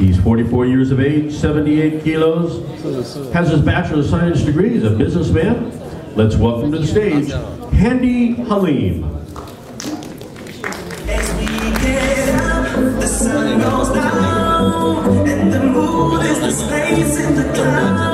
He's 44 years of age, 78 kilos, has his Bachelor of Science degree, he's a businessman. Let's welcome to the stage, Handy Halim. As we get up, the sun goes down, and the moon is the space in the clouds,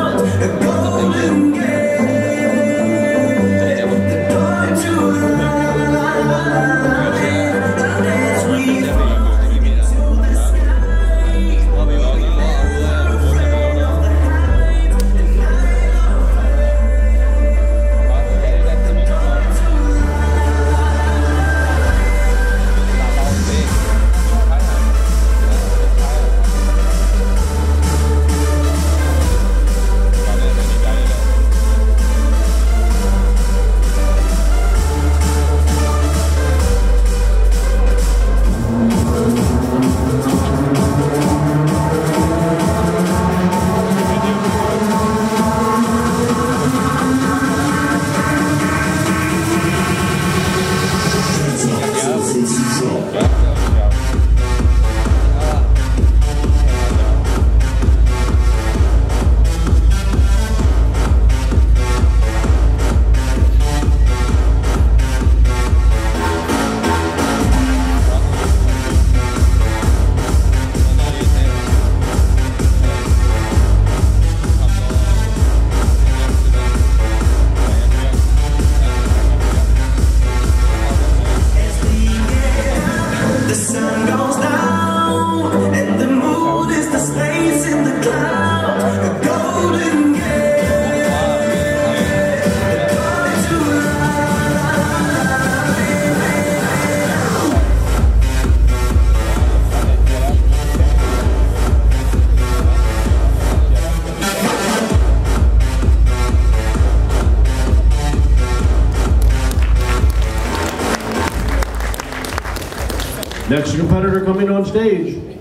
Next competitor coming on stage,